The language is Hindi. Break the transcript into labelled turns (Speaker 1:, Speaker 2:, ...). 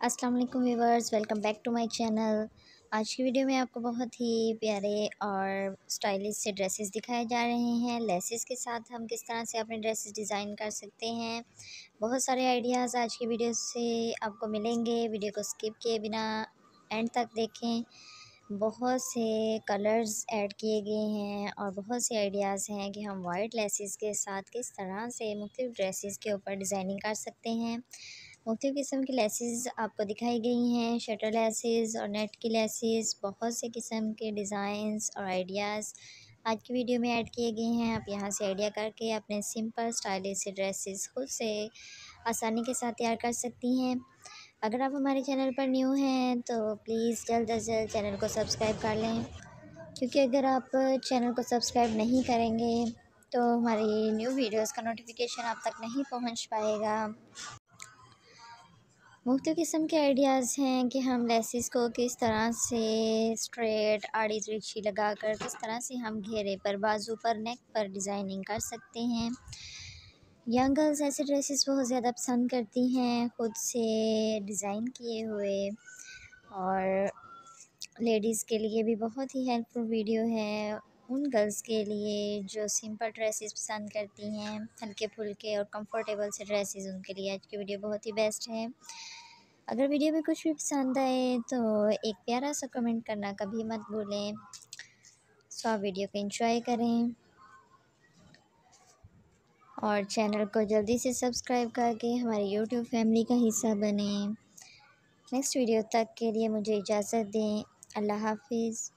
Speaker 1: अस्सलाम वालेकुम viewers, welcome back to my channel. आज की वीडियो में आपको बहुत ही प्यारे और स्टाइलिश से ड्रेसेस दिखाए जा रहे हैं। लेसेस के साथ हम किस तरह से अपने ड्रेसेस डिज़ाइन कर सकते हैं, बहुत सारे आइडियाज़ आज की वीडियो से आपको मिलेंगे। वीडियो को स्किप किए बिना एंड तक देखें। बहुत से कलर्स ऐड किए गए हैं और बहुत से आइडियाज़ हैं कि हम वाइट लेसेस के साथ किस तरह से मुख्तु ड्रेसेस के ऊपर डिज़ाइनिंग कर सकते हैं। मुख्तु किस्म की लेसेस आपको दिखाई गई हैं। शटर लेसेस और नेट की लेसेस, बहुत से किस्म के डिज़ाइंस और आइडियाज़ आज की वीडियो में ऐड किए गए हैं। आप यहाँ से आइडिया करके अपने सिंपल, स्टाइलिश ड्रेसेस खुद से आसानी के साथ तैयार कर सकती हैं। अगर आप हमारे चैनल पर न्यू हैं तो प्लीज़ जल्द अज जल्द चैनल को सब्सक्राइब कर लें। क्योंकि अगर आप चैनल को सब्सक्राइब नहीं करेंगे तो हमारी न्यू वीडियोस का नोटिफिकेशन आप तक नहीं पहुँच पाएगा। मुख्त किस्म के आइडियाज़ हैं कि हम लेसिस को किस तरह से स्ट्रेट आड़ी तिरछी लगा कर किस तरह से हम घेरे पर, बाजू पर, नेक पर डिज़ाइनिंग कर सकते हैं। यंग गर्ल्स ऐसे ड्रेसेस बहुत ज़्यादा पसंद करती हैं, ख़ुद से डिज़ाइन किए हुए। और लेडीज़ के लिए भी बहुत ही हेल्पफुल वीडियो है। उन गर्ल्स के लिए जो सिंपल ड्रेसेस पसंद करती हैं, हल्के फुल्के और कंफर्टेबल से ड्रेसेस उनके लिए। आज की वीडियो बहुत ही बेस्ट है। अगर वीडियो में कुछ भी पसंद आए तो एक प्यारा सा कमेंट करना कभी मत भूलें। सो, आप वीडियो को एंजॉय करें। और चैनल को जल्दी से सब्सक्राइब करके हमारी यूट्यूब फैमिली का हिस्सा बने। नेक्स्ट वीडियो तक के लिए मुझे इजाज़त दें। अल्लाह हाफिज़।